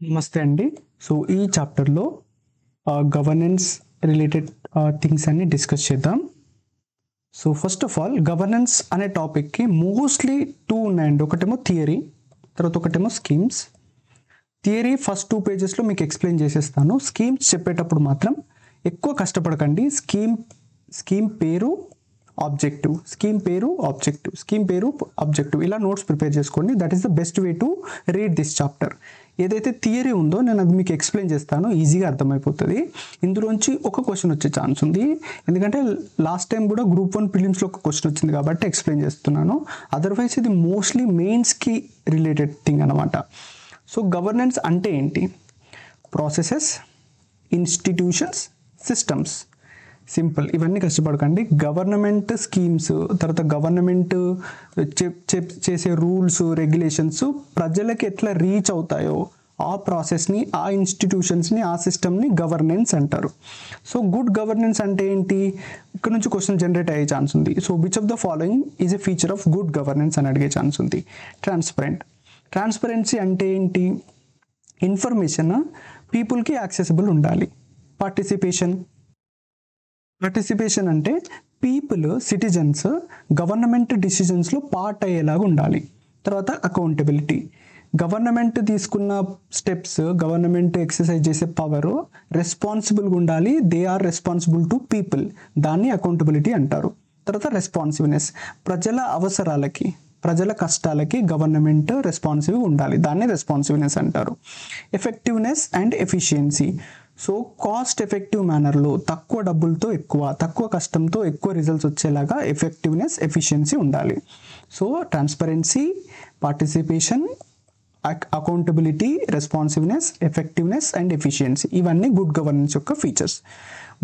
నమస్తే అండి. సో ఈ చాప్టర్లో గవర్నెన్స్ రిలేటెడ్ థింగ్స్ అన్ని డిస్కస్ చేద్దాం. So first of all governance అనే టాపిక్కి మోస్ట్లీ టూ ఉన్నాయండి ఒకటేమో థియరీ తర్వాత ఒకటేమో స్కీమ్స్ థియరీ ఫస్ట్ టూ పేజెస్లో మీకు ఎక్స్ప్లెయిన్ చేసేస్తాను. స్కీమ్స్ చెప్పేటప్పుడు మాత్రం ఎక్కువ కష్టపడకండి. స్కీమ్ స్కీమ్ పేరు ఆబ్జెక్టివ్ స్కీమ్ పేరు ఆబ్జెక్టివ్ స్కీమ్ పేరు ఆబ్జెక్టివ్ ఇలా నోట్స్ ప్రిపేర్ చేసుకోండి. That is the best way to read this chapter ఏదైతే థియరీ ఉందో నేను అది మీకు ఎక్స్ప్లెయిన్ చేస్తాను. ఈజీగా అర్థమైపోతుంది. ఇందులోంచి ఒక క్వశ్చన్ వచ్చే ఛాన్స్ ఉంది. ఎందుకంటే లాస్ట్ టైం కూడా గ్రూప్ వన్ ప్రిలిమ్స్లో ఒక క్వశ్చన్ వచ్చింది కాబట్టి ఎక్స్ప్లెయిన్ చేస్తున్నాను. అదర్వైజ్ ఇది మోస్ట్లీ మెయిన్స్కి రిలేటెడ్ థింగ్ అనమాట సో గవర్నెన్స్ అంటే ఏంటి? Processes institutions systems simple. ఇవన్నీ కష్టపడకండి. గవర్నమెంట్ స్కీమ్స్ తర్వాత గవర్నమెంట్ చేసే రూల్స్ రెగ్యులేషన్స్ ప్రజలకి ఎట్లా రీచ్ అవుతాయో ఆ ప్రాసెస్ని ఆ ఇన్స్టిట్యూషన్స్ని ఆ సిస్టమ్ని గవర్నెన్స్ అంటారు. సో గుడ్ గవర్నెన్స్ అంటే ఏంటి? ఇక్కడ నుంచి క్వశ్చన్ జనరేట్ అయ్యే ఛాన్స్ ఉంది. So which of the following is a feature of good governance అని అడిగే ఛాన్స్ ఉంది. ట్రాన్స్పరెంట్ ట్రాన్స్పరెన్సీ అంటే ఏంటి? ఇన్ఫర్మేషన్ పీపుల్కి యాక్సెసిబుల్ ఉండాలి. పార్టిసిపేషన్ పార్టిసిపేషన్ అంటే పీపుల్ సిటిజన్స్ గవర్నమెంట్ డిసిజన్స్లో పార్ట్ అయ్యేలాగా ఉండాలి. తర్వాత అకౌంటబిలిటీ గవర్నమెంట్ తీసుకున్న స్టెప్స్ గవర్నమెంట్ ఎక్సర్సైజ్ చేసే పవర్ రెస్పాన్సిబుల్గా ఉండాలి. They are responsible to people దాన్ని అకౌంటబిలిటీ అంటారు. తర్వాత రెస్పాన్సివ్నెస్ ప్రజల అవసరాలకి ప్రజల కష్టాలకి గవర్నమెంట్ రెస్పాన్సివ్ ఉండాలి. దాన్ని రెస్పాన్సివ్నెస్ అంటారు. Effectiveness and efficiency so cost effective మేనర్లో తక్కువ డబ్బులతో ఎక్కువ తక్కువ కష్టంతో ఎక్కువ రిజల్ట్స్ వచ్చేలాగా ఎఫెక్టివ్నెస్ ఎఫిషియన్సీ ఉండాలి. So transparency participation accountability responsiveness effectiveness and efficiency ఇవన్నీ గుడ్ గవర్నెన్స్ యొక్క ఫీచర్స్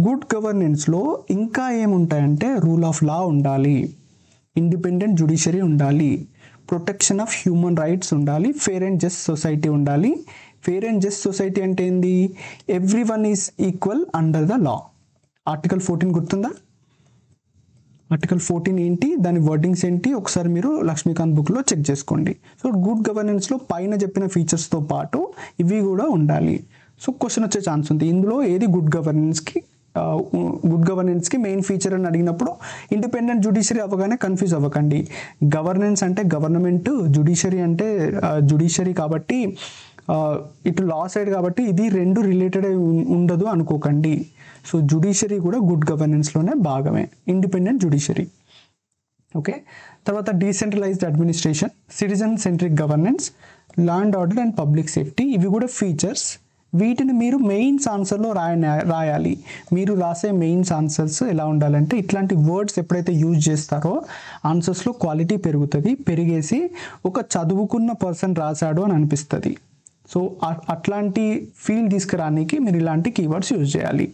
గుడ్ గవర్నెన్స్లో ఇంకా ఏముంటాయంటే రూల్ ఆఫ్ లా ఉండాలి ఇండిపెండెంట్ జుడిషియరీ ఉండాలి ప్రొటెక్షన్ ఆఫ్ హ్యూమన్ రైట్స్ ఉండాలి ఫేర్ అండ్ జస్ట్ సొసైటీ ఉండాలి ఫేర్ అండ్ జస్ట్ సొసైటీ అంటే ఏంది? Every one is equal under the law article fourteen గుర్తుందా? ఆర్టికల్ ఫోర్టీన్ ఏంటి? దాని వర్డింగ్స్ ఏంటి? ఒకసారి మీరు లక్ష్మీకాంత్ బుక్లో చెక్ చేసుకోండి. సో గుడ్ గవర్నెన్స్లో పైన చెప్పిన ఫీచర్స్తో పాటు ఇవి కూడా ఉండాలి. సో క్వశ్చన్ వచ్చే ఛాన్స్ ఉంది. ఇందులో ఏది గుడ్ గవర్నెన్స్కి గుడ్ గవర్నెన్స్కి మెయిన్ ఫీచర్ అని అడిగినప్పుడు ఇండిపెండెంట్ జుడిషియరీ అవ్వగానే కన్ఫ్యూజ్ అవ్వకండి. గవర్నెన్స్ అంటే గవర్నమెంట్ జుడిషియరీ అంటే జుడిషియరీ కాబట్టి ఇటు లా సైడ్ కాబట్టి ఇది రెండు రిలేటెడ్ అయి ఉండదు అనుకోకండి. సో జుడిషియరీ కూడా గుడ్ గవర్నెన్స్లోనే భాగమే. ఇండిపెండెంట్ జుడిషియరీ ఓకే తర్వాత decentralized administration citizen centric governance land order and public safety ఇవి కూడా ఫీచర్స్ వీటిని మీరు మెయిన్స్ ఆన్సర్లో రాయ రాయాలి. మీరు రాసే మెయిన్స్ ఆన్సర్స్ ఎలా ఉండాలంటే ఇట్లాంటి వర్డ్స్ ఎప్పుడైతే యూజ్ చేస్తారో ఆన్సర్స్లో క్వాలిటీ పెరుగుతుంది. పెరిగేసి ఒక చదువుకున్న పర్సన్ రాశాడు అని అనిపిస్తుంది. సో అట్లాంటి ఫీల్ తీసుకురానికి మీరు ఇలాంటి కీవర్డ్స్ యూజ్ చేయాలి.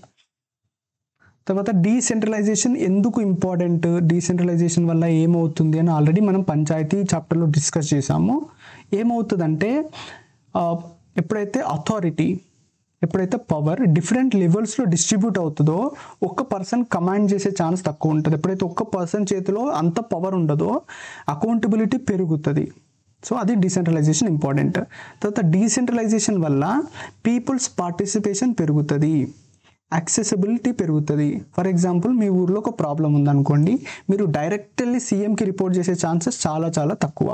తర్వాత డీసెంట్రలైజేషన్ ఎందుకు ఇంపార్టెంట్ డీసెంట్రలైజేషన్ వల్ల ఏమవుతుంది అని ఆల్రెడీ మనం పంచాయతీ చాప్టర్లో డిస్కస్ చేసాము ఏమవుతుందంటే ఎప్పుడైతే అథారిటీ ఎప్పుడైతే పవర్ డిఫరెంట్ లెవెల్స్లో డిస్ట్రిబ్యూట్ అవుతుందో ఒక్క పర్సన్ కమాండ్ చేసే ఛాన్స్ తక్కువ ఉంటుంది. ఎప్పుడైతే ఒక్క పర్సన్ చేతిలో అంత పవర్ ఉండదో అకౌంటబిలిటీ పెరుగుతుంది. సో అది డీసెంట్రలైజేషన్ ఇంపార్టెంట్ తర్వాత డీసెంట్రలైజేషన్ వల్ల పీపుల్స్ పార్టిసిపేషన్ పెరుగుతుంది. యాక్సెసిబిలిటీ పెరుగుతుంది. ఫర్ ఎగ్జాంపుల్ మీ ఊర్లో ఒక ప్రాబ్లం ఉందనుకోండి మీరు డైరెక్ట్ వెళ్ళి సీఎంకి రిపోర్ట్ చేసే ఛాన్సెస్ చాలా చాలా తక్కువ.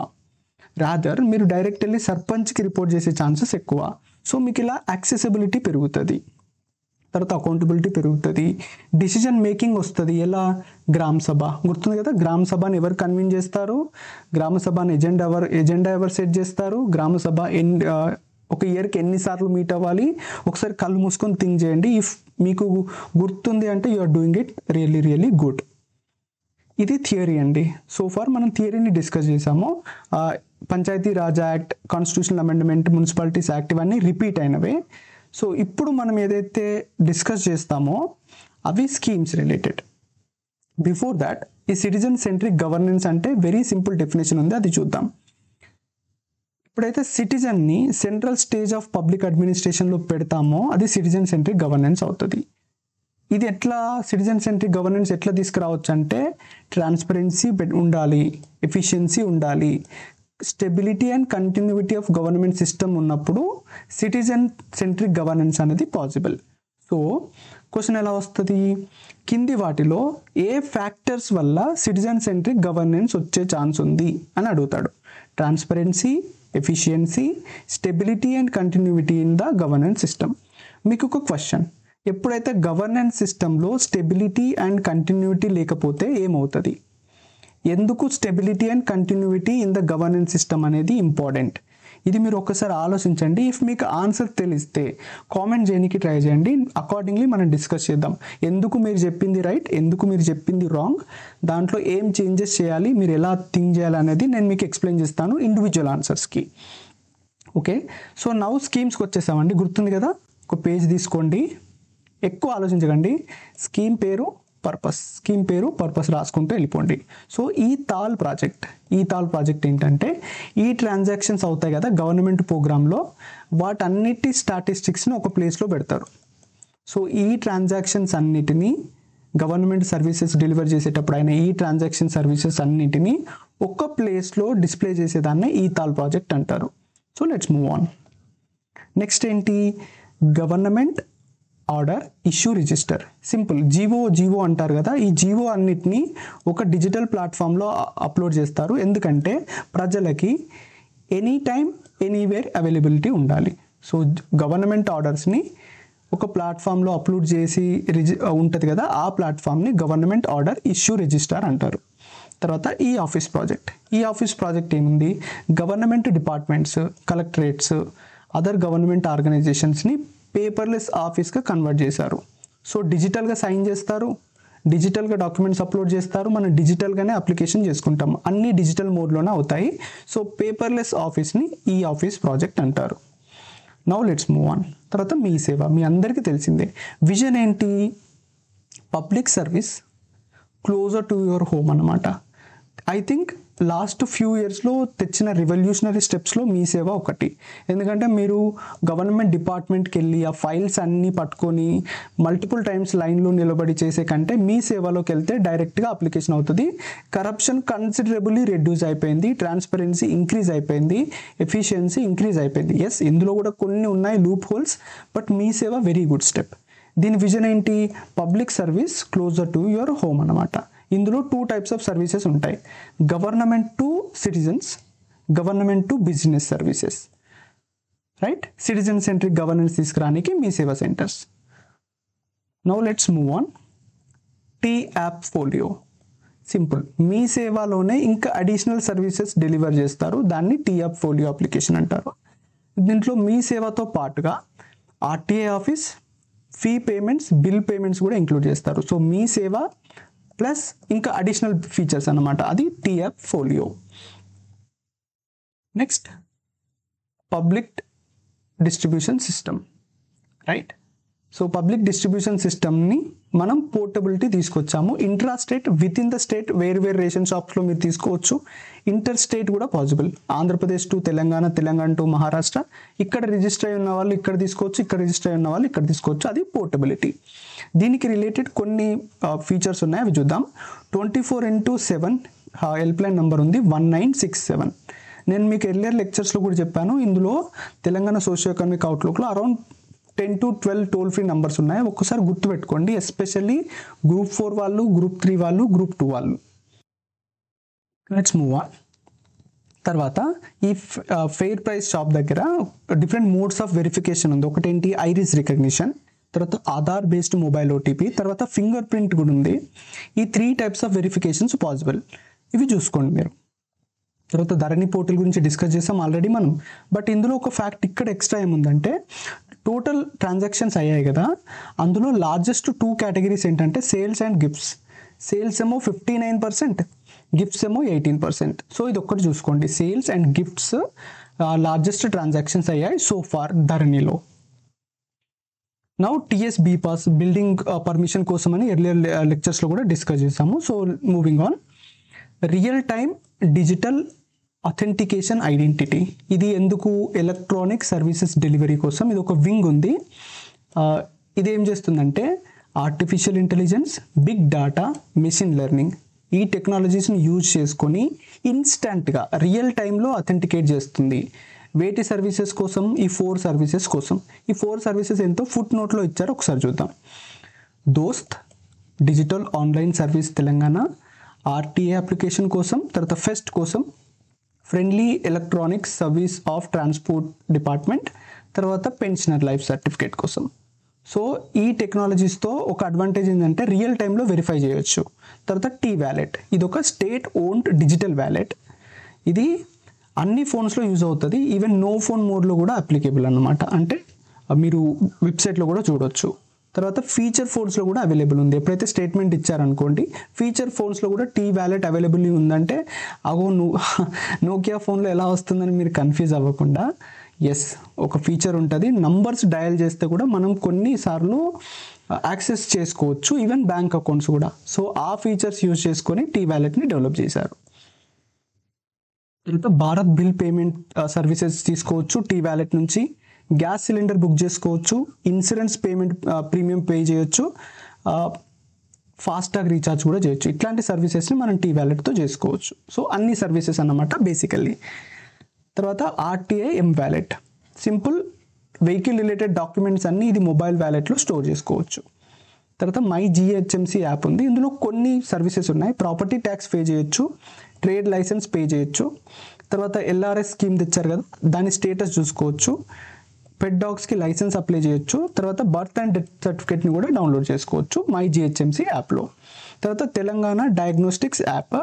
రాదర్ మీరు డైరెక్ట్ వెళ్ళి సర్పంచ్కి రిపోర్ట్ చేసే ఛాన్సెస్ ఎక్కువ. సో మీకు ఇలా యాక్సెసిబిలిటీ పెరుగుతుంది. తర్వాత అకౌంటబిలిటీ పెరుగుతుంది. డిసిజన్ మేకింగ్ వస్తుంది. ఎలా? గ్రామ సభ. గుర్తుంది కదా? గ్రామ సభని ఎవరు కన్వీన్ చేస్తారు? గ్రామ సభని ఎజెండా ఎవరు ఎజెండా ఎవరు సెట్ చేస్తారు? గ్రామ సభ ఎన్ ఒక ఇయర్కి ఎన్నిసార్లు మీట్ అవ్వాలి? ఒకసారి కళ్ళు మూసుకొని థింక్ చేయండి. ఇఫ్ మీకు గుర్తుంది అంటే you are doing it really really good ఇది థియరీ అండి. సో ఫార్ మనం థియరీని డిస్కస్ చేసాము Panchayati Raj act constitutional amendment municipalities act ఇవన్నీ రిపీట్ అయినవే. సో ఇప్పుడు మనం ఏదైతే డిస్కస్ చేస్తామో అవి స్కీమ్స్ రిలేటెడ్ బిఫోర్ దాట్ ఈ సిటిజన్ సెంట్రిక్ గవర్నెన్స్ అంటే వెరీ సింపుల్ డెఫినేషన్ ఉంది అది చూద్దాం. ఎప్పుడైతే సిటిజన్ని సెంట్రల్ స్టేజ్ ఆఫ్ పబ్లిక్ అడ్మినిస్ట్రేషన్లో పెడతామో అది సిటిజన్ సెంట్రిక్ గవర్నెన్స్ అవుతుంది. ఇది ఎట్లా సిటిజన్ సెంట్రిక్ గవర్నెన్స్ ఎట్లా తీసుకురావచ్చు అంటే ట్రాన్స్పరెన్సీ ఉండాలి ఎఫిషియన్సీ ఉండాలి. Stability and continuity of government system ఉన్నప్పుడు సిటిజన్ సెంట్రిక్ గవర్నెన్స్ అనేది పాసిబుల్ సో క్వశ్చన్ ఎలా వస్తుంది? కింది వాటిలో ఏ ఫ్యాక్టర్స్ వల్ల సిటిజన్ సెంట్రిక్ గవర్నెన్స్ వచ్చే ఛాన్స్ ఉంది అని అడుగుతాడు. Transparency efficiency stability and continuity in the governance system మీకు ఒక క్వశ్చన్ ఎప్పుడైతే గవర్నెన్స్ సిస్టంలో స్టెబిలిటీ అండ్ కంటిన్యూటీ లేకపోతే ఏమవుతుంది? ఎందుకు stability and continuity in the governance system అనేది ఇంపార్టెంట్ ఇది మీరు ఒకసారి ఆలోచించండి. ఇఫ్ మీకు ఆన్సర్ తెలిస్తే కామెంట్ చేయడానికి ట్రై చేయండి. అకార్డింగ్లీ మనం డిస్కస్ చేద్దాం. ఎందుకు మీరు చెప్పింది రైట్ ఎందుకు మీరు చెప్పింది రాంగ్ దాంట్లో ఏం చేంజెస్ చేయాలి? మీరు ఎలా థింక్ చేయాలి అనేది నేను మీకు ఎక్స్ప్లెయిన్ చేస్తాను ఇండివిజువల్ ఆన్సర్స్కి ఓకే సో నవ్ స్కీమ్స్కి వచ్చేసామండి. గుర్తుంది కదా? ఒక పేజ్ తీసుకోండి. ఎక్కువ ఆలోచించకండి. స్కీమ్ పేరు పర్పస్ స్కీమ్ పేరు పర్పస్ రాసుకుంటూ వెళ్ళిపోండి. సో ఈ తాల్ ప్రాజెక్ట్ ఈ తాల్ ప్రాజెక్ట్ ఏంటంటే ఈ ట్రాన్సాక్షన్స్ అవుతాయి కదా గవర్నమెంట్ ప్రోగ్రాంలో వాటన్నిటి స్టాటిస్టిక్స్ని ఒక ప్లేస్లో పెడతారు. సో ఈ ట్రాన్సాక్షన్స్ అన్నిటినీ గవర్నమెంట్ సర్వీసెస్ డెలివర్ చేసేటప్పుడు అయినా ఈ ట్రాన్సాక్షన్ సర్వీసెస్ అన్నిటినీ ఒక ప్లేస్లో డిస్ప్లే చేసేదాన్ని ఈ తాల్ ప్రాజెక్ట్ అంటారు. So let's move on next ఏంటి? Government order issue register. Simple. GO GO అంటారు కదా ఈ జీవో అన్నిటినీ ఒక డిజిటల్ ప్లాట్ఫామ్లో అప్లోడ్ చేస్తారు. ఎందుకంటే ప్రజలకి ఎనీ టైం ఎనీవేర్ అవైలబిలిటీ ఉండాలి. సో గవర్నమెంట్ ఆర్డర్స్ని ఒక ప్లాట్ఫామ్లో అప్లోడ్ చేసి రిజి ఉంటుంది కదా ఆ ప్లాట్ఫామ్ని గవర్నమెంట్ ఆర్డర్ ఇష్యూ రిజిస్టర్ అంటారు. తర్వాత e office project. E office project ఏముంది? Government departments collectorates other government ఆర్గనైజేషన్స్ని paperless ఆఫీస్గా కన్వర్ట్ చేశారు. సో డిజిటల్గా సైన్ చేస్తారు డిజిటల్గా డాక్యుమెంట్స్ అప్లోడ్ చేస్తారు మనం డిజిటల్గానే అప్లికేషన్ చేసుకుంటాం. అన్ని డిజిటల్ మోడ్లోనే అవుతాయి. సో పేపర్లెస్ ఆఫీస్ని ఈ ఆఫీస్ ప్రాజెక్ట్ అంటారు. నౌ లెట్స్ మూవ్ ఆన్ తర్వాత మీ సేవ మీ అందరికీ తెలిసిందే. విజన్ ఏంటి? Public service closer to your home అనమాట ఐ థింక్ లాస్ట్ ఫ్యూ ఇయర్స్లో తెచ్చిన రివల్యూషనరీ స్టెప్స్లో మీ సేవ ఒకటి. ఎందుకంటే మీరు గవర్నమెంట్ డిపార్ట్మెంట్కి వెళ్ళి ఆ ఫైల్స్ అన్నీ పట్టుకొని మల్టిపుల్ టైమ్స్ లైన్లో నిలబడి చేసే కంటే మీ సేవలోకి వెళ్తే డైరెక్ట్గా అప్లికేషన్ అవుతుంది. కరప్షన్ కన్సిడరబుల్లీ రెడ్యూస్ అయిపోయింది. ట్రాన్స్పరెన్సీ ఇంక్రీజ్ అయిపోయింది. ఎఫిషియన్సీ ఇంక్రీజ్ అయిపోయింది. ఎస్ ఇందులో కూడా కొన్ని ఉన్నాయి loopholes but Mee Seva very good step దీని విజన్ ఏంటి? Public service closer to your home అనమాట ఇందులో టూ టైప్స్ ఆఫ్ సర్వీసెస్ ఉంటాయి. Government to citizens government to business services right citizen centric governance తీసుకురానికి Mee Seva centers now let's move on T app folio simple మీ సేవలోనే ఇంకా additional services deliver చేస్తారు. దాన్ని tea app folio application అంటారు. దీంట్లో మీ సేవతో పాటుగా RTI office fee payments bill payments కూడా ఇంక్లూడ్ చేస్తారు. సో మీ సేవ ప్లస్ ఇంకా అడిషనల్ ఫీచర్స్ అన్నమాట. అది TF folio. Next public distribution system. Right? So public distribution సిస్టమ్ని మనం పోర్టబిలిటీ తీసుకొచ్చాము. Intra state within the state వేరు వేరు రేషన్ షాప్స్లో మీరు తీసుకోవచ్చు. ఇంటర్ స్టేట్ కూడా possible Andhra Pradesh to Telangana Telangana to Maharashtra. ఇక్కడ రిజిస్టర్ అయి ఉన్న వాళ్ళు ఇక్కడ తీసుకోవచ్చు ఇక్కడ రిజిస్టర్ అయి ఉన్న వాళ్ళు ఇక్కడ తీసుకోవచ్చు. అది పోర్టబిలిటీ దీనికి రిలేటెడ్ కొన్ని ఫీచర్స్ ఉన్నాయి. అవి చూద్దాం. Twenty four into seven help line number ఉంది. వన్ నైన్ సిక్స్ సెవెన్ నేను మీకు ఎర్లియర్ లెక్చర్స్లో కూడా చెప్పాను. ఇందులో Telangana socio economic అవుట్లుక్లో around ten to twelve toll free numbers ఉన్నాయి. ఒక్కసారి గుర్తుపెట్టుకోండి. ఎస్పెషల్లీ గ్రూప్ ఫోర్ వాళ్ళు గ్రూప్ త్రీ వాళ్ళు గ్రూప్ టూ వాళ్ళు. లెట్స్ మూవ్ ఆన్ తర్వాత ఈ ఫెయిర్ ప్రైస్ షాప్ దగ్గర డిఫరెంట్ మోడ్స్ ఆఫ్ వెరిఫికేషన్ ఉంది. ఒకటేంటి? Iris recognition. తర్వాత ఆధార్ బేస్డ్ మొబైల్ ఓటీపీ తర్వాత ఫింగర్ ప్రింట్ కూడా ఉంది. ఈ three types of verifications possible. ఇవి చూసుకోండి మీరు. తర్వాత ధరణి పోర్టల్ గురించి డిస్కస్ చేసాం ఆల్రెడీ మనం. బట్ ఇందులో ఒక ఫ్యాక్ట్ ఇక్కడ ఎక్స్ట్రా ఏముందంటే టోటల్ ట్రాన్సాక్షన్స్ అయ్యాయి కదా. అందులో లార్జెస్ట్ టూ కేటగిరీస్ ఏంటంటే సేల్స్ అండ్ గిఫ్ట్స్ సేల్స్ ఏమో ఫిఫ్టీ నైన్ పర్సెంట్ గిఫ్ట్స్ ఏమో ఎయిటీన్ పర్సెంట్ సో ఇది ఒక్కటి చూసుకోండి sales and gifts largest transactions అయ్యాయి సో ఫార్ ధరణిలో. Now TS b pass building permission కోసమని ఎర్లియర్ లెక్చర్స్లో కూడా డిస్కస్ చేసాము so moving on real time digital authentication identity ఇది ఎందుకు ఎలక్ట్రానిక్ సర్వీసెస్ డెలివరీ కోసం ఇది ఒక వింగ్ ఉంది ఇది ఏం చేస్తుందంటే artificial intelligence big data machine learning ఈ టెక్నాలజీస్ని యూజ్ చేసుకొని ఇన్స్టంట్గా రియల్ టైంలో అథెంటికేట్ చేస్తుంది. వేటి సర్వీసెస్ కోసం? ఈ ఫోర్ సర్వీసెస్ కోసం. ఈ ఫోర్ సర్వీసెస్ ఎంతో ఫుట్ నోట్లో ఇచ్చారో. ఒకసారి చూద్దాం. DOST digital online service Telangana RTA application కోసం తర్వాత ఫెస్ట్ కోసం friendly electronics service of transport department తర్వాత పెన్షనర్ లైఫ్ సర్టిఫికేట్ కోసం. సో ఈ టెక్నాలజీస్తో ఒక అడ్వాంటేజ్ ఏంటంటే రియల్ టైంలో వెరిఫై చేయొచ్చు. తర్వాత టీ వ్యాలెట్. ఇది ఒక స్టేట్ ఓన్డ్ డిజిటల్ వ్యాలెట్. ఇది అన్ని ఫోన్స్లో యూజ్ అవుతుంది. ఈవెన్ నో ఫోన్ మోడ్లో కూడా అప్లికేబుల్ అన్నమాట. అంటే మీరు వెబ్సైట్లో కూడా చూడొచ్చు. తర్వాత ఫీచర్ ఫోన్స్లో కూడా అవైలబుల్ ఉంది. ఎప్పుడైతే స్టేట్మెంట్ ఇచ్చారనుకోండి ఫీచర్ ఫోన్స్లో కూడా టీ వ్యాలెట్ అవైలబుల్ ఉందంటే అగో నువ్వు నోకియా ఫోన్లో ఎలా వస్తుందని మీరు కన్ఫ్యూజ్ అవ్వకుండా ఎస్ ఒక ఫీచర్ ఉంటుంది. నంబర్స్ డయల్ చేస్తే కూడా మనం కొన్నిసార్లు యాక్సెస్ uh, చేసుకోవచ్చు ఈవెన్ బ్యాంక్ అకౌంట్స్ కూడా. సో ఆ ఫీచర్స్ యూజ్ చేసుకొని టీ వ్యాలెట్ని డెవలప్ చేశారు. తర్వాత Bharat bill payment uh, services తీసుకోవచ్చు టీ వ్యాలెట్ నుంచి. గ్యాస్ సిలిండర్ బుక్ చేసుకోవచ్చు ఇన్సూరెన్స్ పేమెంట్ ప్రీమియం పే చేయొచ్చు ఫాస్టాగ్ రీఛార్జ్ కూడా చేయొచ్చు. ఇట్లాంటి సర్వీసెస్ని మనం టీ వ్యాలెట్తో చేసుకోవచ్చు. సో అన్ని సర్వీసెస్ అన్నమాట బేసికల్లీ. తర్వాత RTI M wallet. Simple vehicle related documents అన్నీ ఇది మొబైల్ వ్యాలెట్లో స్టోర్ చేసుకోవచ్చు. తర్వాత మై జిహెచ్ఎంసి యాప్ ఉంది. ఇందులో కొన్ని సర్వీసెస్ ఉన్నాయి. ప్రాపర్టీ ట్యాక్స్ పే చేయొచ్చు ట్రేడ్ లైసెన్స్ పే చేయొచ్చు. తర్వాత ఎల్ఆర్ఎస్ స్కీమ్ తెచ్చారు కదా దాని స్టేటస్ చూసుకోవచ్చు. పెట్ డాగ్స్కి లైసెన్స్ అప్లై చేయొచ్చు. తర్వాత బర్త్ అండ్ డెత్ సర్టిఫికేట్ని కూడా డౌన్లోడ్ చేసుకోవచ్చు మై జిహెచ్ఎంసీ యాప్లో తర్వాత Telangana diagnostics app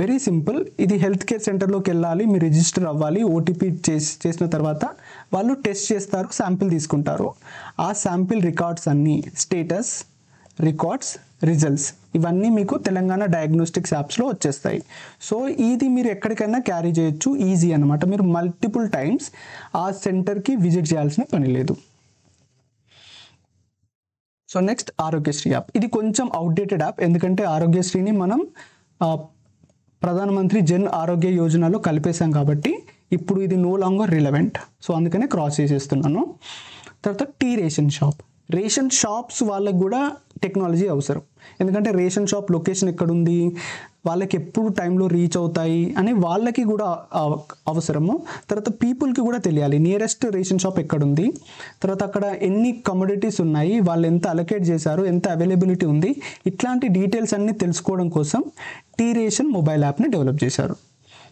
very simple ఇది హెల్త్ కేర్ సెంటర్లోకి వెళ్ళాలి మీరు రిజిస్టర్ అవ్వాలి ఓటీపీ చేసి చేసిన తర్వాత వాళ్ళు టెస్ట్ చేస్తారు శాంపిల్ తీసుకుంటారు. ఆ శాంపిల్ రికార్డ్స్ అన్నీ స్టేటస్ రికార్డ్స్ రిజల్ట్స్ ఇవన్నీ మీకు తెలంగాణ డయాగ్నోస్టిక్స్ యాప్స్లో వచ్చేస్తాయి. సో ఇది మీరు ఎక్కడికైనా క్యారీ చేయొచ్చు. ఈజీ అనమాట మీరు మల్టిపుల్ టైమ్స్ ఆ సెంటర్కి విజిట్ చేయాల్సిన పని లేదు. సో నెక్స్ట్ ఆరోగ్యశ్రీ యాప్ ఇది కొంచెం అవుట్డేటెడ్ యాప్ ఎందుకంటే ఆరోగ్యశ్రీని మనం ప్రధానమంత్రి జన్ ఆరోగ్య యోజనలో కలిపేశాం కాబట్టి ఇప్పుడు ఇది నో లాంగర్ రిలవెంట్ సో అందుకనే క్రాస్ చేసేస్తున్నాను. తర్వాత T ration shop. Ration shops వాళ్ళకు కూడా టెక్నాలజీ అవసరం. ఎందుకంటే రేషన్ షాప్ లొకేషన్ ఎక్కడుంది వాళ్ళకి ఎప్పుడు టైంలో రీచ్ అవుతాయి అని వాళ్ళకి కూడా అవ- అవసరము. తర్వాత పీపుల్కి కూడా తెలియాలి. నియరెస్ట్ రేషన్ షాప్ ఎక్కడుంది తర్వాత అక్కడ ఎన్ని కమోడిటీస్ ఉన్నాయి వాళ్ళు ఎంత అలొకేట్ చేశారు ఎంత అవైలబిలిటీ ఉంది. ఇట్లాంటి డీటెయిల్స్ అన్నీ తెలుసుకోవడం కోసం టీ రేషన్ మొబైల్ యాప్ని డెవలప్ చేశారు.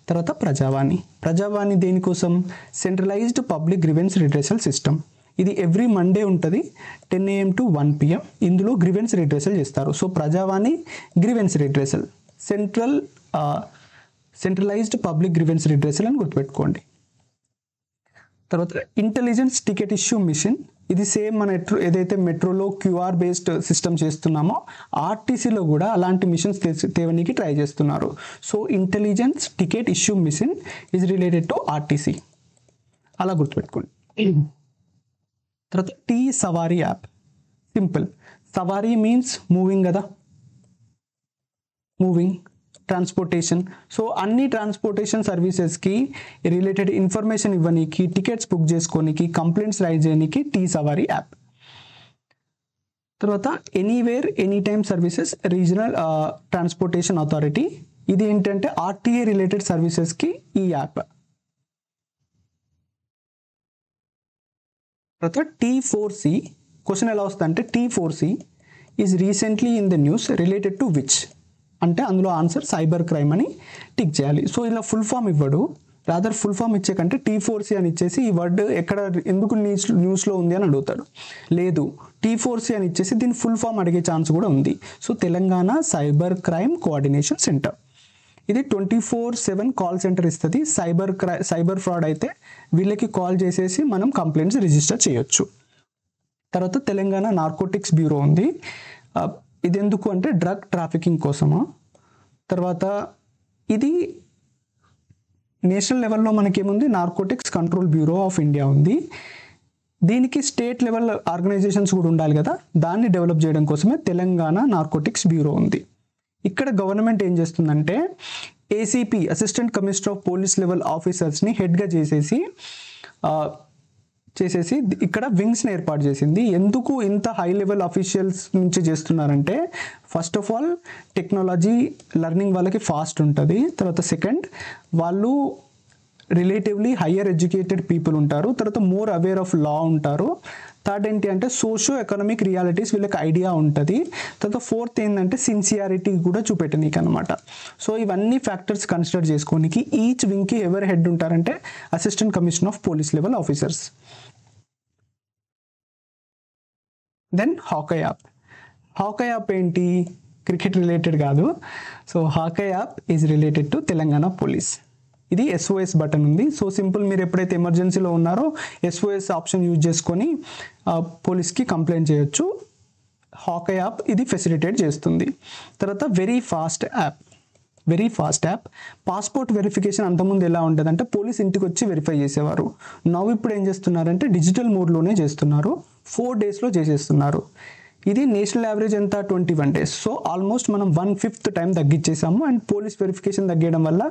తర్వాత ప్రజావాణి. ప్రజావాణి దేనికోసం? Centralized public grievance redressal system ఇది ఎవ్రీ మండే ఉంటుంది ten AM to one PM ఇందులో గ్రివెన్స్ రిడ్రెసల్ చేస్తారు. So Prajavani grievance redressal central centralized public grievance redressal అని గుర్తుపెట్టుకోండి. తర్వాత ఇంటెలిజెన్స్ టికెట్ ఇష్యూ మిషన్ ఇది సేమ్ మన ఎట్రో ఏదైతే మెట్రోలో క్యూఆర్ బేస్డ్ సిస్టమ్ చేస్తున్నామో ఆర్టీసీలో కూడా అలాంటి మిషన్స్ తేవనికి ట్రై చేస్తున్నారు. So intelligence ticket issue machine is related to RTC అలా గుర్తుపెట్టుకోండి. తర్వాత T Savari app. Simple Savari means moving కదా? మూవింగ్ ట్రాన్స్పోర్టేషన్ సో అన్ని ట్రాన్స్పోర్టేషన్ సర్వీసెస్కి రిలేటెడ్ ఇన్ఫర్మేషన్ ఇవ్వనీకి టికెట్స్ బుక్ చేసుకోనికి కంప్లైంట్స్ రైజ్ చేయడానికి టీ సవారీ యాప్. తర్వాత anywhere any time services regional transportation authority ఇది ఏంటంటే ఆర్టీఏ రిలేటెడ్ సర్వీసెస్కి ఈ యాప్. తర్వాత టీ ఫోర్ సి క్వశ్చన్ ఎలా వస్తుంది అంటే T four C is recently in the news related to which అంటే అందులో ఆన్సర్ సైబర్ క్రైమ్ అని టిక్ చేయాలి. సో ఇలా ఫుల్ ఫామ్ ఇవ్వడు. రాదర్ ఫుల్ ఫామ్ ఇచ్చే కంటే టీ ఫోర్ సి అని ఇచ్చేసి ఈ వర్డ్ ఎక్కడ ఎందుకు న్యూస్ న్యూస్లో ఉంది అని అడుగుతాడు. లేదు టీ ఫోర్ సి అని ఇచ్చేసి దీని ఫుల్ ఫామ్ అడిగే ఛాన్స్ కూడా ఉంది. So Telangana cyber crime coordination center ఇది twenty four seven call center ఇస్తుంది. సైబర్ క్రై సైబర్ ఫ్రాడ్ అయితే వీళ్ళకి కాల్ చేసేసి మనం కంప్లైంట్స్ రిజిస్టర్ చేయొచ్చు. తర్వాత తెలంగాణ నార్కోటిక్స్ బ్యూరో ఉంది. ఇది ఎందుకు అంటే డ్రగ్ ట్రాఫికింగ్ కోసమా? తర్వాత ఇది నేషనల్ లెవెల్లో మనకేముంది? Narcotics control bureau of India ఉంది. దీనికి స్టేట్ లెవెల్ ఆర్గనైజేషన్స్ కూడా ఉండాలి కదా. దాన్ని డెవలప్ చేయడం కోసమే తెలంగాణ నార్కోటిక్స్ బ్యూరో ఉంది. ఇక్కడ గవర్నమెంట్ ఏం చేస్తుందంటే ACP assistant commissioner of police level ఆఫీసర్స్ని హెడ్గా చేసేసి చేసేసి ఇక్కడ వింగ్స్ని ఏర్పాటు చేసింది. ఎందుకు ఇంత హై లెవెల్ అఫీషియల్స్ నుంచి చేస్తున్నారంటే first of all technology learning వాళ్ళకి ఫాస్ట్ ఉంటుంది. తర్వాత సెకండ్ వాళ్ళు రిలేటివ్లీ హయ్యర్ ఎడ్యుకేటెడ్ పీపుల్ ఉంటారు. తర్వాత మోర్ అవేర్ ఆఫ్ లా ఉంటారు. థర్డ్ ఏంటి అంటే సోషో ఎకనామిక్ రియాలిటీస్ వీళ్ళకి ఐడియా ఉంటుంది. తర్వాత ఫోర్త్ ఏంటంటే సిన్సియారిటీ కూడా చూపెట్టనీకి అనమాట సో ఇవన్నీ ఫ్యాక్టర్స్ కన్సిడర్ చేసుకోనికి ఈచ్ వింగ్కి ఎవరు హెడ్ ఉంటారంటే assistant commission of police level officers. Then Hawk Eye app. Hawk Eye app ఏంటి? క్రికెట్ రిలేటెడ్ కాదు. So Hawk Eye app is related to Telangana police. ఇది ఎస్ఓఎస్ బటన్ ఉంది. So simple మీరు ఎప్పుడైతే ఎమర్జెన్సీలో ఉన్నారో ఎస్ఓఎస్ ఆప్షన్ యూజ్ చేసుకొని పోలీస్కి కంప్లైంట్ చేయొచ్చు. హాకై యాప్ ఇది ఫెసిలిటేట్ చేస్తుంది. తర్వాత very fast app very fast app passport verification అంతకుముందు ఎలా ఉంటుందంటే పోలీస్ ఇంటికి వచ్చి వెరిఫై చేసేవారు. నవ్వు ఇప్పుడు ఏం చేస్తున్నారంటే డిజిటల్ మోడ్లోనే చేస్తున్నారు. ఫోర్ డేస్లో చేసేస్తున్నారు. ఇది నేషనల్ యావరేజ్ ఎంత? Twenty one days so almost మనం వన్ ఫిఫ్త్ టైం తగ్గించేసాము అండ్ పోలీస్ వెరిఫికేషన్ తగ్గడం వల్ల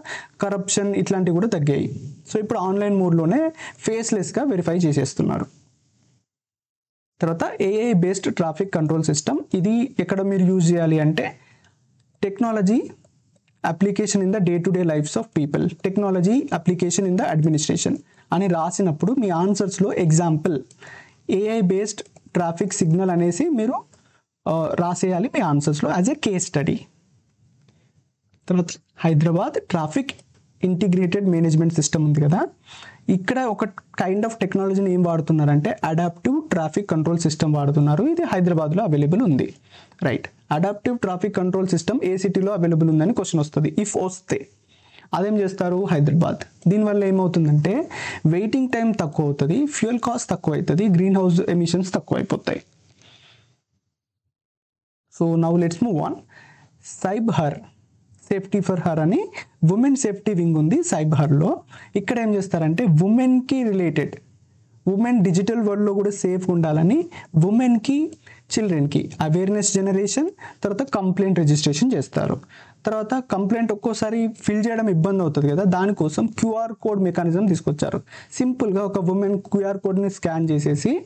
కరప్షన్ ఇట్లాంటివి కూడా తగ్గాయి. సో ఇప్పుడు ఆన్లైన్ మోడ్లోనే ఫేస్లెస్గా వెరిఫై చేసేస్తున్నారు. తర్వాత AI based traffic control system ఇది ఎక్కడ మీరు యూజ్ చేయాలి అంటే technology application in the day to day lifes of people technology application in the administration అని రాసినప్పుడు మీ ఆన్సర్స్లో example AI based traffic signal అనేసి మీరు రాసేయాలి మీ ఆన్సర్స్లో యాజ్ ఎ కేస్ స్టడీ తర్వాత Hyderabad traffic integrated management system ఉంది కదా. ఇక్కడ ఒక కైండ్ ఆఫ్ టెక్నాలజీని ఏం వాడుతున్నారంటే అడాప్టివ్ ట్రాఫిక్ కంట్రోల్ సిస్టమ్ వాడుతున్నారు. ఇది హైదరాబాద్లో అవైలబుల్ ఉంది. Right adaptive traffic control system ఏ సిటీలో అవైలబుల్ ఉందని క్వశ్చన్ వస్తుంది. ఇఫ్ వస్తే అదేం చేస్తారు? హైదరాబాద్. దీనివల్ల ఏమవుతుందంటే వెయిటింగ్ టైం తక్కువ అవుతుంది ఫ్యూయల్ కాస్ట్ తక్కువ అవుతుంది గ్రీన్ హౌస్ ఎమిషన్స్ తక్కువ అయిపోతాయి so now let's move on CybHer safety for her అని ఉమెన్ సేఫ్టీ వింగ్ ఉంది సైబ్ హర్లో ఇక్కడ ఏం చేస్తారంటే ఉమెన్కి రిలేటెడ్ ఉమెన్ డిజిటల్ వరల్డ్లో కూడా సేఫ్ ఉండాలని ఉమెన్కి చిల్డ్రన్కి అవేర్నెస్ జనరేషన్ తర్వాత కంప్లైంట్ రిజిస్ట్రేషన్ చేస్తారు. తర్వాత కంప్లైంట్ ఒక్కోసారి ఫిల్ చేయడం ఇబ్బంది అవుతుంది కదా. దానికోసం క్యూఆర్ కోడ్ మెకానిజం తీసుకొచ్చారు. సింపుల్గా ఒక ఉమెన్ క్యూఆర్ కోడ్ని స్కాన్ చేసేసి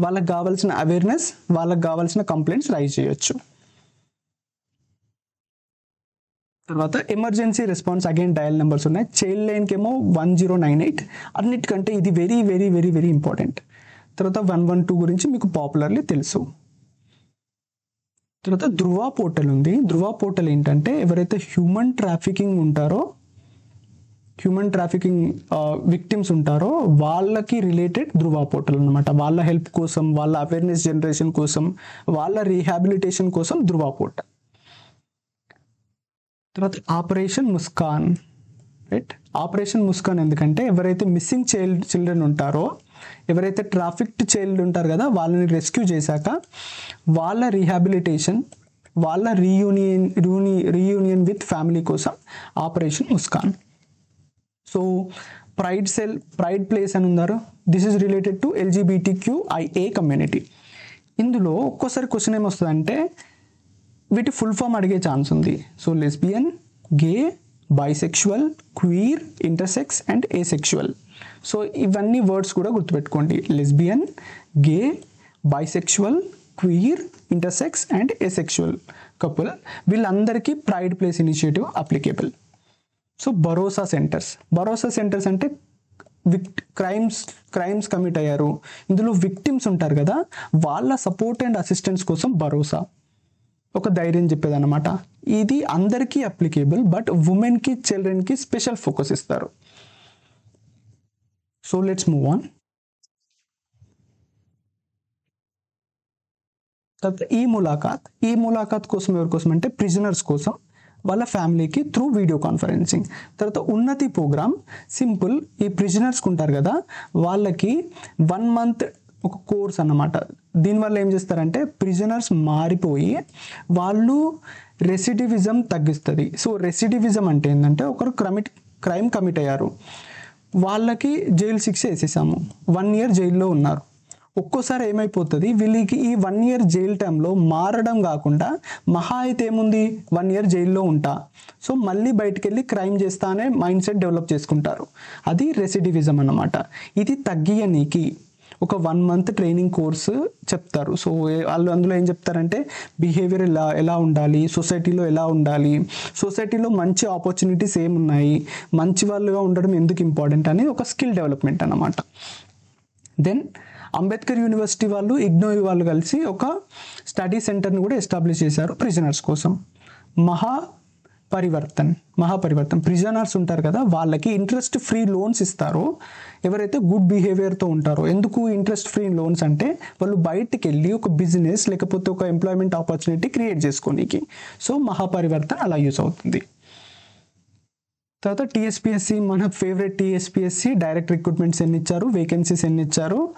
వాళ్ళకి కావాల్సిన అవేర్నెస్ వాళ్ళకి కావాల్సిన కంప్లైంట్స్ రైజ్ చేయొచ్చు. తర్వాత emergency response again dial numbers ఉన్నాయి. చైల్డ్ లైన్కి ఏమో వన్ జీరో నైన్ ఎయిట్ అన్నిటికంటే ఇది very very very very important తర్వాత వన్ వన్ టూ గురించి మీకు పాపులర్లీ తెలుసు. తర్వాత ధృవ పోర్టల్ ఉంది. ధృవ పోర్టల్ ఏంటంటే ఎవరైతే హ్యూమన్ ట్రాఫికింగ్ ఉంటారో హ్యూమన్ ట్రాఫికింగ్ విక్టిమ్స్ ఉంటారో వాళ్ళకి రిలేటెడ్ ధృవ పోర్టల్ అనమాట వాళ్ళ హెల్ప్ కోసం వాళ్ళ అవేర్నెస్ జనరేషన్ కోసం వాళ్ళ రీహాబిలిటేషన్ కోసం ధృవ పోర్టల్. తర్వాత operation Muskaan right operation Muskaan ఎందుకంటే ఎవరైతే మిస్సింగ్ చైల్డ్ చిల్డ్రన్ ఉంటారో ఎవరైతే ట్రాఫిక్డ్ చైల్డ్ ఉంటారు కదా వాళ్ళని రెస్క్యూ చేశాక వాళ్ళ రీహాబిలిటేషన్ వాళ్ళ రీయూనియన్ రూని రీయూనియన్ విత్ ఫ్యామిలీ కోసం operation ఉస్కాన్. So pride cell pride place అని ఉన్నారు. This is related to LGBT Q IA community. ఇందులో ఒక్కోసారి క్వశ్చన్ ఏమొస్తుందంటే వీటి ఫుల్ ఫామ్ అడిగే ఛాన్స్ ఉంది. So lesbian gay bisexual queer intersex and asexual so ఇవన్నీ వర్డ్స్ కూడా గుర్తుపెట్టుకోండి. Lesbian gay bisexual queer intersex and asexual couple వీళ్ళందరికీ pride place initiative applicable so Bharosa centers Bharosa centers అంటే విక్ క్రైమ్స్ క్రైమ్స్ కమిట్ అయ్యారు. ఇందులో victims ఉంటారు కదా వాళ్ళ సపోర్ట్ అండ్ అసిస్టెన్స్ కోసం భరోసా ఒక ధైర్యం చెప్పేదన్నమాట. ఇది అందరికీ అప్లికేబుల్ బట్ ఉమెన్కి చిల్డ్రన్కి స్పెషల్ ఫోకస్ ఇస్తారు. సో లెట్స్ మూవ్ ఆన్ తర్వాత ఈ ములాఖాత్. ఈ ములాఖాత్ కోసం ఎవరి కోసం అంటే ప్రిజనర్స్ కోసం వాళ్ళ ఫ్యామిలీకి త్రూ వీడియో కాన్ఫరెన్సింగ్ తర్వాత ఉన్నతి ప్రోగ్రామ్ సింపుల్ ఈ ప్రిజనర్స్కి ఉంటారు కదా వాళ్ళకి వన్ మంత్ ఒక కోర్స్ అన్నమాట. దీనివల్ల ఏం చేస్తారంటే ప్రిజనర్స్ మారిపోయి వాళ్ళు రెసిడివిజం తగ్గిస్తుంది. సో రెసిడివిజం అంటే ఏంటంటే ఒకరు క్రమిట్ క్రైమ్ కమిట్ అయ్యారు. వాళ్ళకి జైలు శిక్ష వేసేసాము. వన్ ఇయర్ జైల్లో ఉన్నారు. ఒక్కోసారి ఏమైపోతుంది? వీళ్ళకి ఈ వన్ ఇయర్ జైల్ టైంలో మారడం కాకుండా మహా అయితే ఏముంది? వన్ ఇయర్ జైల్లో ఉంటా. సో మళ్ళీ బయటికి వెళ్ళి క్రైమ్ చేస్తానే మైండ్ సెట్ డెవలప్ చేసుకుంటారు. అది రెసిడివిజం అన్నమాట. ఇది తగ్గియనీకి. ఒక వన్ మంత్ ట్రైనింగ్ కోర్సు చెప్తారు. సో వాళ్ళు అందులో ఏం చెప్తారంటే బిహేవియర్ ఎలా ఎలా ఉండాలి సొసైటీలో ఎలా ఉండాలి సొసైటీలో మంచి ఆపర్చునిటీస్ ఏమున్నాయి మంచి వాళ్ళుగా ఉండడం ఎందుకు ఇంపార్టెంట్ అనేది ఒక స్కిల్ డెవలప్మెంట్ అన్నమాట. దెన్ అంబేద్కర్ యూనివర్సిటీ వాళ్ళు ఇగ్నోయి వాళ్ళు కలిసి ఒక స్టడీ సెంటర్ని కూడా ఎస్టాబ్లిష్ చేశారు ప్రిజనర్స్ కోసం. మహా పరివర్తన్ మహాపరివర్తన్. ప్రిజనర్స్ ఉంటారు కదా వాళ్ళకి ఇంట్రెస్ట్ ఫ్రీ లోన్స్ ఇస్తారు. ఎవరైతే గుడ్ బిహేవియర్తో ఉంటారో ఎందుకు ఇంట్రెస్ట్ ఫ్రీ లోన్స్ అంటే వాళ్ళు బయటికి వెళ్ళి ఒక బిజినెస్ లేకపోతే ఒక ఎంప్లాయ్మెంట్ ఆపర్చునిటీ క్రియేట్ చేసుకోనికి. సో మహాపరివర్తన్ అలా యూస్ అవుతుంది. తర్వాత టీఎస్పిఎస్సి మన ఫేవరెట్ టీఎస్పిఎస్సి డైరెక్ట్ రిక్రూట్మెంట్స్ ఎన్ని ఇచ్చారు వేకెన్సీస్ ఎన్ని ఇచ్చారు?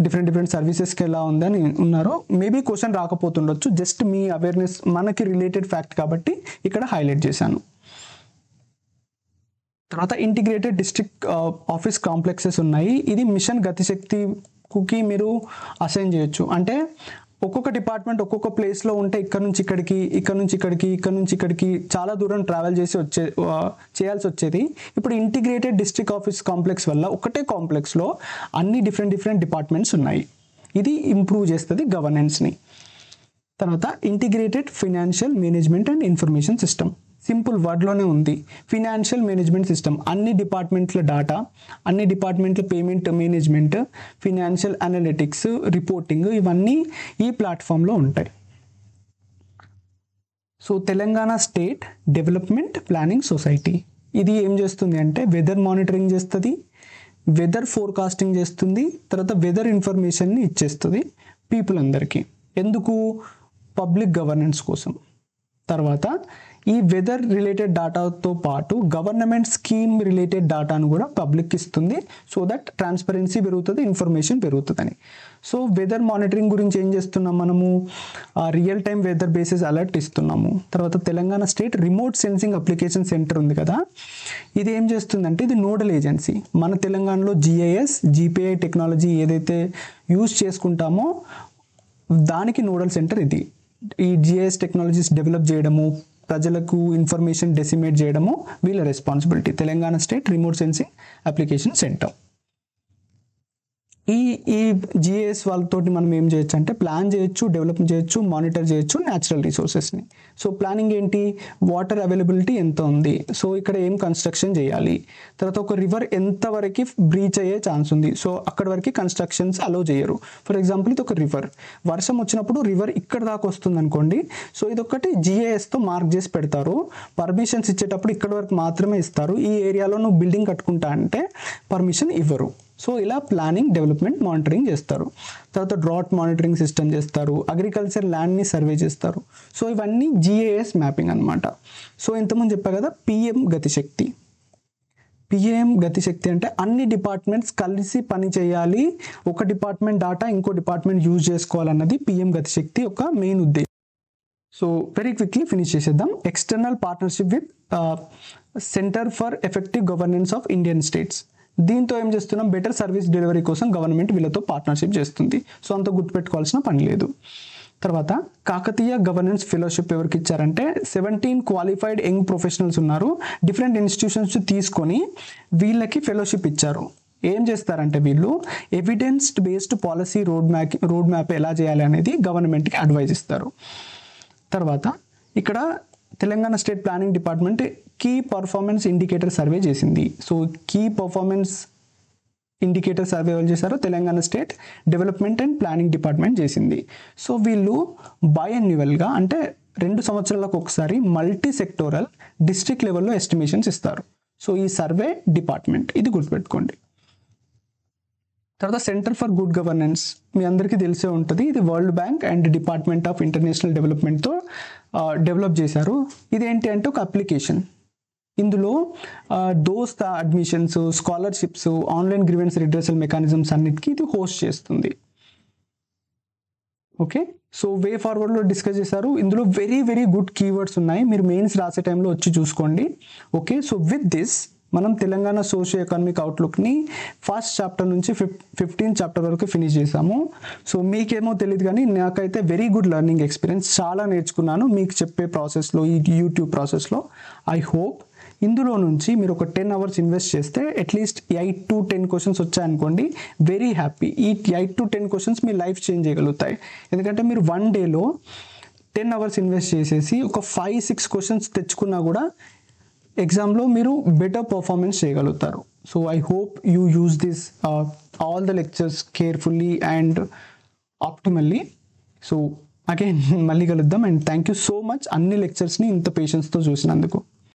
డిఫరెంట్ డిఫరెంట్ సర్వీసెస్కి ఎలా ఉందని ఉన్నారు మేబీ క్వశ్చన్ రాకపోతుండొచ్చు. జస్ట్ మీ అవేర్నెస్ మనకి రిలేటెడ్ ఫ్యాక్ట్ కాబట్టి ఇక్కడ హైలైట్ చేశాను. తర్వాత ఇంటిగ్రేటెడ్ డిస్ట్రిక్ట్ ఆఫీస్ కాంప్లెక్సెస్ ఉన్నాయి. ఇది మిషన్ గతిశక్తికి మీరు అసైన్ చేయొచ్చు. అంటే ఒక్కొక్క డిపార్ట్మెంట్ ఒక్కొక్క ప్లేస్లో ఉంటే ఇక్కడ నుంచి ఇక్కడికి ఇక్కడ నుంచి ఇక్కడికి ఇక్కడ నుంచి ఇక్కడికి చాలా దూరం ట్రావెల్ చేసి వచ్చే చేయాల్సి వచ్చేది. ఇప్పుడు ఇంటిగ్రేటెడ్ డిస్ట్రిక్ట్ ఆఫీస్ కాంప్లెక్స్ వల్ల ఒకటే కాంప్లెక్స్లో అన్ని డిఫరెంట్ డిఫరెంట్ డిపార్ట్మెంట్స్ ఉన్నాయి. ఇది ఇంప్రూవ్ చేస్తుంది గవర్నెన్స్ని తర్వాత integrated financial management and information system simple వర్డ్లోనే ఉంది. ఫినాన్షియల్ మేనేజ్మెంట్ సిస్టమ్ అన్ని డిపార్ట్మెంట్ల డాటా అన్ని డిపార్ట్మెంట్ల payment management financial analytics reporting ఇవన్నీ ఈ ప్లాట్ఫామ్లో ఉంటాయి. So Telangana state development planning society ఇది ఏం చేస్తుంది అంటే వెదర్ మానిటరింగ్ చేస్తుంది వెదర్ ఫోర్కాస్టింగ్ చేస్తుంది తర్వాత వెదర్ ఇన్ఫర్మేషన్ని ఇచ్చేస్తుంది పీపుల్ అందరికీ. ఎందుకు? పబ్లిక్ గవర్నెన్స్ కోసం. తర్వాత ఈ వెదర్ రిలేటెడ్ డాటాతో పాటు గవర్నమెంట్ స్కీమ్ రిలేటెడ్ డాటాను కూడా పబ్లిక్ ఇస్తుంది. సో దట్ ట్రాన్స్పరెన్సీ పెరుగుతుంది ఇన్ఫర్మేషన్ పెరుగుతుందని. సో వెదర్ మానిటరింగ్ గురించి ఏం చేస్తున్నాం మనము? Real time weather basis alert ఇస్తున్నాము. తర్వాత Telangana state remote sensing application centre ఉంది కదా. ఇది ఏం చేస్తుందంటే ఇది నోడల్ ఏజెన్సీ మన తెలంగాణలో జిఐఎస్ జీపీఐ టెక్నాలజీ ఏదైతే యూజ్ చేసుకుంటామో దానికి నోడల్ సెంటర్ ఇది. ఈ జిఐఎస్ టెక్నాలజీస్ డెవలప్ చేయడము ప్రజలకు ఇన్ఫర్మేషన్ డెసిమేట్ చేయడము వీళ్ళ responsibility Telangana state remote sensing application centre ఈ ఈ జిఎస్ వాళ్ళతోటి మనం ఏం చేయొచ్చు అంటే ప్లాన్ చేయొచ్చు డెవలప్ చేయొచ్చు మానిటర్ చేయొచ్చు న్యాచురల్ రిసోర్సెస్ని సో ప్లానింగ్ ఏంటి? వాటర్ అవైలబిలిటీ ఎంత ఉంది? సో ఇక్కడ ఏం కన్స్ట్రక్షన్ చేయాలి? తర్వాత ఒక రివర్ ఎంత వరకు బ్రీచ్ అయ్యే ఛాన్స్ ఉంది? సో అక్కడ వరకు కన్స్ట్రక్షన్స్ అలో చేయరు. ఫర్ ఎగ్జాంపుల్ ఇది ఒక రివర్ వర్షం వచ్చినప్పుడు రివర్ ఇక్కడ దాకా వస్తుంది అనుకోండి. సో ఇది ఒకటి జిఏఎస్తో మార్క్ చేసి పెడతారు. పర్మిషన్స్ ఇచ్చేటప్పుడు ఇక్కడ వరకు మాత్రమే ఇస్తారు. ఈ ఏరియాలో నువ్వు బిల్డింగ్ కట్టుకుంటా అంటే పర్మిషన్ ఇవ్వరు. సో ఇలా ప్లానింగ్ డెవలప్మెంట్ మానిటరింగ్ చేస్తారు. తర్వాత డ్రాట్ మానిటరింగ్ సిస్టమ్ చేస్తారు. అగ్రికల్చర్ ల్యాండ్ని సర్వే చేస్తారు. సో ఇవన్నీ జిఏఎస్ మ్యాపింగ్ అనమాట సో ఇంతకుముందు చెప్పా కదా పిఎం గతిశక్తి. పిఎం గతిశక్తి అంటే అన్ని డిపార్ట్మెంట్స్ కలిసి పని చేయాలి ఒక డిపార్ట్మెంట్ డాటా ఇంకో డిపార్ట్మెంట్ యూజ్ చేసుకోవాలన్నది పిఎం గతిశక్తి యొక్క మెయిన్ ఉద్దేశం. సో వెరీ క్విక్లీ ఫినిష్ చేసేద్దాం. External partnership with centre for effective governance of Indian states దీంతో ఏం చేస్తున్నాం? బెటర్ సర్వీస్ డెలివరీ కోసం గవర్నమెంట్ వీళ్ళతో పార్ట్నర్షిప్ చేస్తుంది. సో అంత గుర్తుపెట్టుకోవాల్సిన పని లేదు. తర్వాత కాకతీయ గవర్నెన్స్ ఫెలోషిప్ ఎవరికి ఇచ్చారంటే సెవెంటీన్ క్వాలిఫైడ్ యంగ్ ప్రొఫెషనల్స్ ఉన్నారు. డిఫరెంట్ ఇన్స్టిట్యూషన్స్ తీసుకొని వీళ్ళకి ఫెలోషిప్ ఇచ్చారు. ఏం చేస్తారంటే వీళ్ళు evidence based policy road map road map ఎలా చేయాలి అనేది గవర్నమెంట్కి అడ్వైజ్ ఇస్తారు. తర్వాత ఇక్కడ Telangana state planning department key performance indicator survey చేసింది. So key performance indicator survey వాళ్ళు చేశారో Telangana state development and planning department చేసింది. సో వీళ్ళు బయన్యువల్గా అంటే రెండు సంవత్సరాలకు ఒకసారి మల్టీ సెక్టోరల్ డిస్ట్రిక్ట్ లెవెల్లో ఎస్టిమేషన్స్ ఇస్తారు. సో ఈ సర్వే డిపార్ట్మెంట్ ఇది గుర్తుపెట్టుకోండి. తర్వాత సెంటర్ ఫర్ గుడ్ గవర్నెన్స్ మీ అందరికీ తెలిసే ఉంటుంది. ఇది World Bank and department of international డెవలప్మెంట్తో develop చేశారు. ఇదేంటి అంటే ఒక అప్లికేషన్ ఇందులో Dost admissions scholarships online grievance redressal mechanisms అన్నిటికీ ఇది హోస్ట్ చేస్తుంది. ఓకే సో వే ఫార్వర్డ్లో డిస్కస్ చేశారు. ఇందులో వెరీ వెరీ గుడ్ కీవర్డ్స్ ఉన్నాయి. మీరు మెయిన్స్ రాసే టైంలో వచ్చి చూసుకోండి. ఓకే సో విత్ దిస్ మనం తెలంగాణ సోషియో ఎకనామిక్ అవుట్లుక్ని ఫస్ట్ చాప్టర్ నుంచి ఫిఫ్ ఫిఫ్టీన్ చాప్టర్ వరకు ఫినిష్ చేసాము సో మీకేమో తెలియదు కానీ నాకైతే వెరీ గుడ్ లెర్నింగ్ ఎక్స్పీరియన్స్. చాలా నేర్చుకున్నాను మీకు చెప్పే ప్రాసెస్లో ఈ యూట్యూబ్ ప్రాసెస్లో. ఐ హోప్ ఇందులో నుంచి మీరు ఒక టెన్ అవర్స్ ఇన్వెస్ట్ చేస్తే at least eight to ten questions వచ్చాయనుకోండి very happy. ఈ ఎయిట్ టు టెన్ క్వశ్చన్స్ మీ లైఫ్ చేంజ్ చేయగలుగుతాయి. ఎందుకంటే మీరు వన్ డేలో టెన్ అవర్స్ ఇన్వెస్ట్ చేసేసి ఒక ఫైవ్ సిక్స్ క్వశ్చన్స్ తెచ్చుకున్నా కూడా ఎగ్జామ్లో మీరు బెటర్ పర్ఫార్మెన్స్ చేయగలుగుతారు. So I hope you use this all the lectures carefully and optimally so again మళ్ళీ కలుద్దాం and thank you so much అన్ని లెక్చర్స్ని ఇంత పేషెన్స్తో చూసినందుకు.